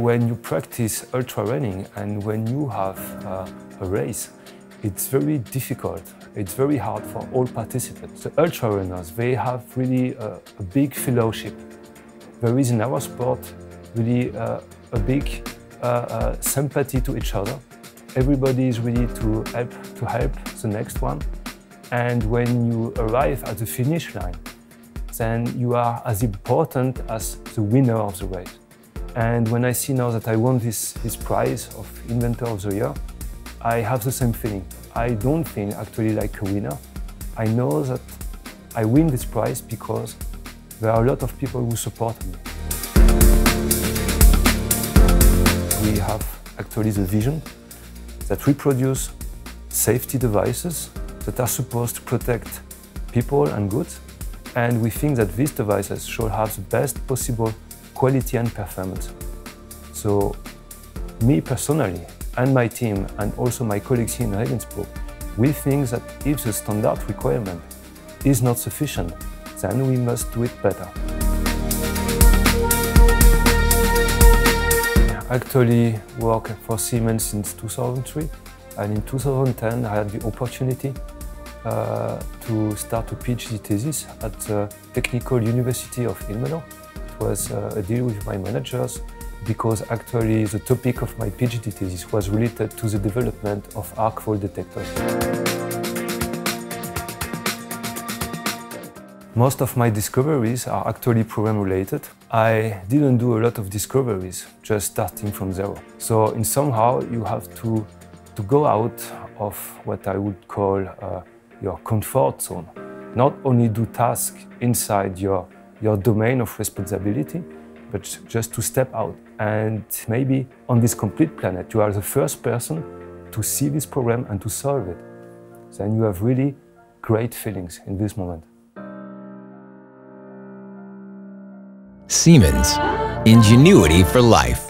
When you practice ultra running and when you have uh, a race, it's very difficult. It's very hard for all participants. The ultra runners, they have really a, big fellowship. There is in our sport really uh, a big uh, uh, sympathy to each other. Everybody is ready to help to help the next one. And when you arrive at the finish line, then you are as important as the winner of the race. And when I see now that I won this, this prize of Inventor of the Year, I have the same feeling. I don't feel actually like a winner. I know that I win this prize because there are a lot of people who support me. We have actually the vision that we produce safety devices that are supposed to protect people and goods. And we think that these devices should have the best possible quality and performance. So me personally, and my team, and also my colleagues here in Regensburg, we think that if the standard requirement is not sufficient, then we must do it better. I actually work for Siemens since 2003, and in 2010 I had the opportunity uh, to start a PhD thesis at the Technical University of Ilmenau was uh, a deal with my managers because actually the topic of my PhD thesis was related to the development of arc fault detectors. Most of my discoveries are actually program related. I didn't do a lot of discoveries, just starting from zero. So in somehow you have to, to go out of what I would call uh, your comfort zone. Not only do tasks inside your your domain of responsibility, but just to step out. And maybe on this complete planet, you are the first person to see this problem and to solve it. Then you have really great feelings in this moment. Siemens, ingenuity for life.